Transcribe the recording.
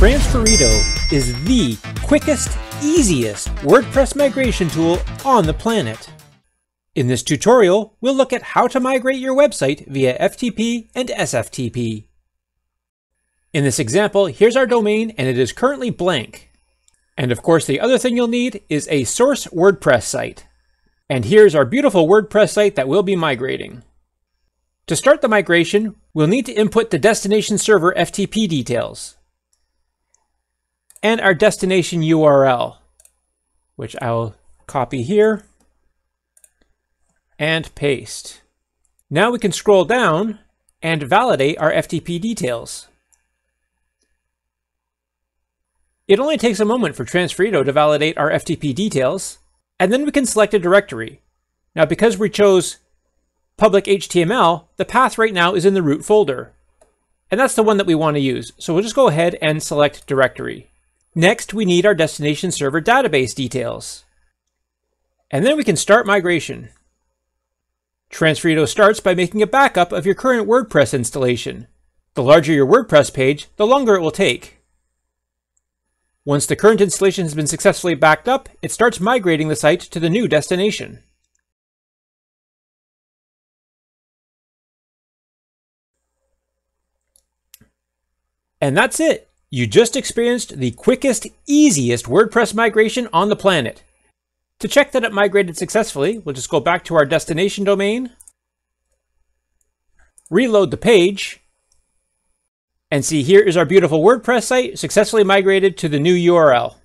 Transferito is the quickest, easiest WordPress migration tool on the planet. In this tutorial, we'll look at how to migrate your website via FTP and SFTP. In this example, here's our domain and it is currently blank. And of course, the other thing you'll need is a source WordPress site. And here's our beautiful WordPress site that we'll be migrating. To start the migration, we'll need to input the destination server FTP details and our destination URL, which I'll copy here and paste. Now we can scroll down and validate our FTP details. It only takes a moment for Transferito to validate our FTP details, and then we can select a directory. Now because we chose public HTML, the path right now is in the root folder. And that's the one that we want to use. So we'll just go ahead and select directory. Next, we need our destination server database details. And then we can start migration. Transferito starts by making a backup of your current WordPress installation. The larger your WordPress page, the longer it will take. Once the current installation has been successfully backed up, it starts migrating the site to the new destination. And that's it. You just experienced the quickest, easiest WordPress migration on the planet. To check that it migrated successfully, we'll just go back to our destination domain, reload the page, and see here is our beautiful WordPress site successfully migrated to the new URL.